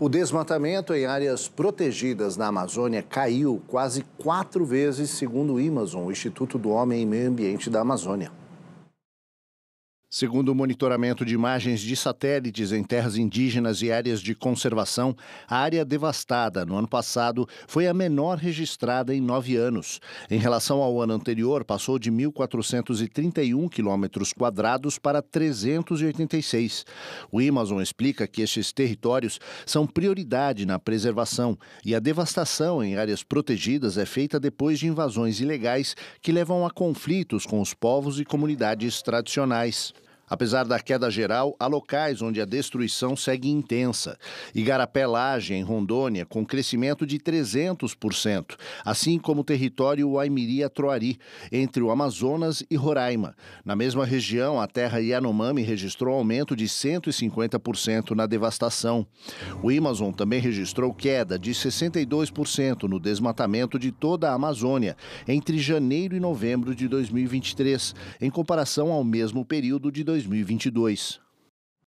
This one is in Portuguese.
O desmatamento em áreas protegidas na Amazônia caiu quase quatro vezes, segundo o Amazon, o Instituto do Homem e Meio Ambiente da Amazônia. Segundo o monitoramento de imagens de satélites em terras indígenas e áreas de conservação, a área devastada no ano passado foi a menor registrada em nove anos. Em relação ao ano anterior, passou de 1.431 quilômetros quadrados para 386. O Amazon explica que estes territórios são prioridade na preservação e a devastação em áreas protegidas é feita depois de invasões ilegais que levam a conflitos com os povos e comunidades tradicionais. Apesar da queda geral, há locais onde a destruição segue intensa. Igarapé-Laje, em Rondônia, com crescimento de 300%, assim como o território Waimiri-Troari, entre o Amazonas e Roraima. Na mesma região, a terra Yanomami registrou aumento de 150% na devastação. O Amazon também registrou queda de 62% no desmatamento de toda a Amazônia entre janeiro e novembro de 2023, em comparação ao mesmo período de 2022.